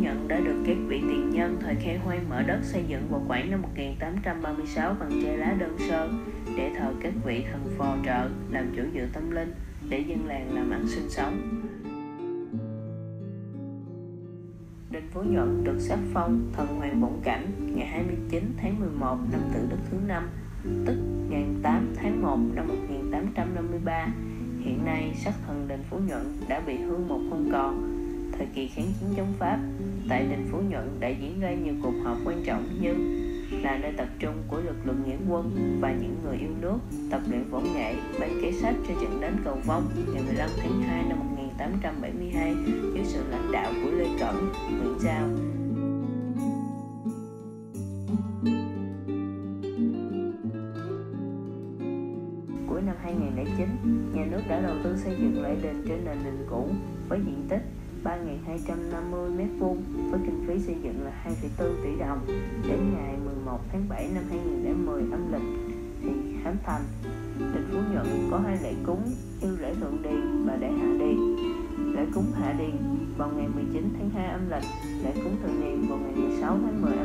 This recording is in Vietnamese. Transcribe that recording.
nhận đã được các vị tiền nhân thời khai hoang mở đất xây dựng vào khoảng năm 1836 bằng tre lá đơn sơ để thờ các vị thần phò trợ làm chỗ dựa tâm linh để dân làng làm ăn sinh sống. Đình Phú Nhuận được sắc phong thần hoàng bổn cảnh ngày 29 tháng 11 năm Tự Đức thứ năm, tức ngày 8 tháng 1 năm 1853. Hiện nay sắc thần Đình Phú Nhuận đã bị hư một không còn. Thời kỳ kháng chiến chống Pháp, tại Đình Phú Nhuận đã diễn ra nhiều cuộc họp quan trọng như là nơi tập trung của lực lượng nghĩa quân và những người yêu nước tập luyện võ nghệ ban kế sách cho trận đánh cầu vong ngày 15 tháng 2 năm 1872 dưới sự lãnh đạo của Lê Cẩn, Nguyễn Giao. Cuối năm 2009, nhà nước đã đầu tư xây dựng lại đền trên nền đình cũ với diện tích 3.250 m2 với kinh phí xây dựng là 2,4 tỷ đồng đến ngày 11 tháng 7 năm 2010 âm lịch thì khánh thành. Đình Phú Nhuận có hai lễ cúng như lễ thượng điền và lễ hạ điền. Lễ cúng hạ điền vào ngày 19 tháng 2 âm lịch, lễ cúng thượng điền vào ngày 16 tháng 10.